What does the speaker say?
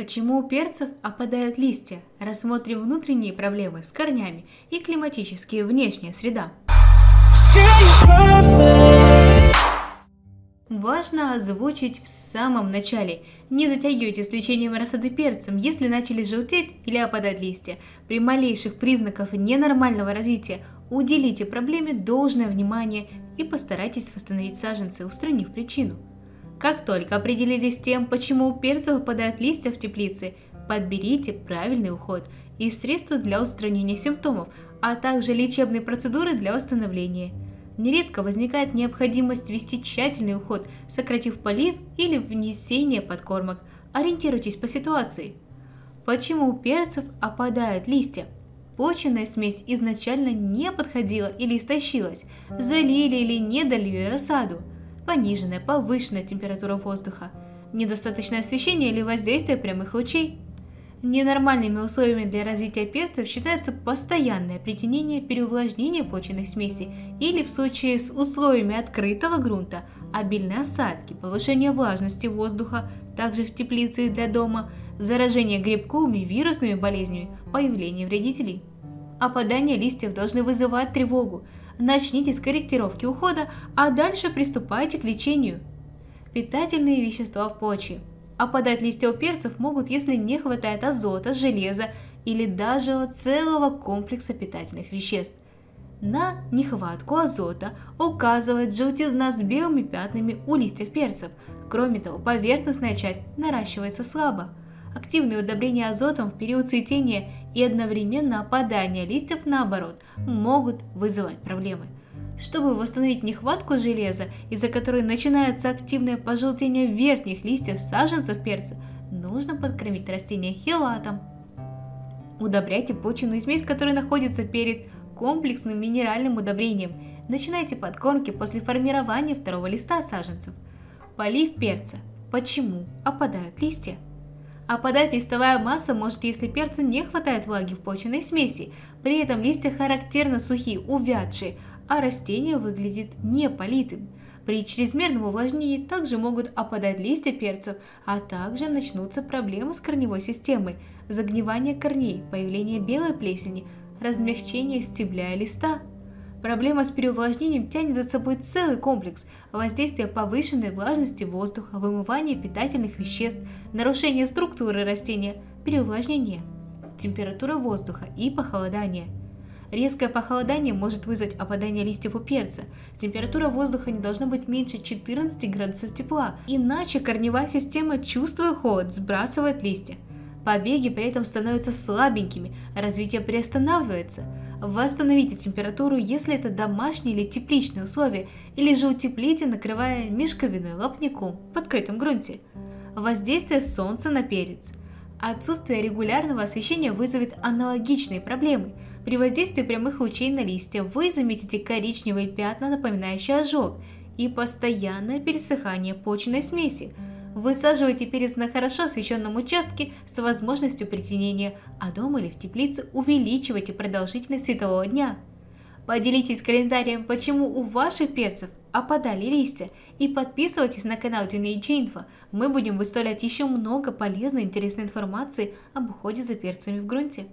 Почему у перцев опадают листья? Рассмотрим внутренние проблемы с корнями и климатические внешняя среда. Важно озвучить в самом начале. Не затягивайте с лечением рассады перцем, если начали желтеть или опадать листья. При малейших признаках ненормального развития уделите проблеме должное внимание и постарайтесь восстановить саженцы, устранив причину. Как только определились с тем, почему у перца выпадают листья в теплице, подберите правильный уход и средства для устранения симптомов, а также лечебные процедуры для восстановления. Нередко возникает необходимость вести тщательный уход, сократив полив или внесение подкормок. Ориентируйтесь по ситуации. Почему у перцев опадают листья? Почвенная смесь изначально не подходила или истощилась, залили или не долили рассаду – пониженная, повышенная температура воздуха, недостаточное освещение или воздействие прямых лучей. Ненормальными условиями для развития перцев считается постоянное притянение переувлажнения почвенных смесей или в случае с условиями открытого грунта обильные осадки, повышение влажности воздуха, также в теплице и для дома, заражение грибковыми вирусными болезнями, появление вредителей. Опадание листьев должны вызывать тревогу, начните с корректировки ухода, а дальше приступайте к лечению. Питательные вещества в почве. Опадать листья у перцев могут, если не хватает азота, железа или даже целого комплекса питательных веществ. На нехватку азота указывает желтизна с белыми пятнами у листьев перцев. Кроме того, поверхностная часть наращивается слабо. Активные удобрения азотом в период цветения и одновременно опадание листьев наоборот могут вызывать проблемы. Чтобы восстановить нехватку железа, из-за которой начинается активное пожелтение верхних листьев саженцев перца, нужно подкормить растения хилатом. Удобряйте почвенную смесь, которая находится перед комплексным минеральным удобрением. Начинайте подкормки после формирования второго листа саженцев. Полив перца. Почему опадают листья? Опадать листовая масса может, если перцу не хватает влаги в почвенной смеси. При этом листья характерно сухие, увядшие, а растение выглядит неполитым. При чрезмерном увлажнении также могут опадать листья перцев, а также начнутся проблемы с корневой системой, загнивание корней, появление белой плесени, размягчение стебля и листа. Проблема с переувлажнением тянет за собой целый комплекс воздействия повышенной влажности воздуха, вымывания питательных веществ, нарушение структуры растения, переувлажнение, температура воздуха и похолодание. Резкое похолодание может вызвать опадание листьев у перца. Температура воздуха не должна быть меньше 14 градусов тепла, иначе корневая система, чувствуя холод, сбрасывает листья. Побеги при этом становятся слабенькими, развитие приостанавливается – Восстановите температуру, если это домашние или тепличные условия, или же утеплите, накрывая мешковиной лапником в открытом грунте. Воздействие солнца на перец. Отсутствие регулярного освещения вызовет аналогичные проблемы. При воздействии прямых лучей на листья вы заметите коричневые пятна, напоминающие ожог, и постоянное пересыхание почной смеси – Высаживайте перец на хорошо освещенном участке с возможностью притенения, а дома или в теплице увеличивайте продолжительность светового дня. Поделитесь комментарием, почему у ваших перцев опадали листья и подписывайтесь на канал Teenage Info. Мы будем выставлять еще много полезной и интересной информации об уходе за перцами в грунте.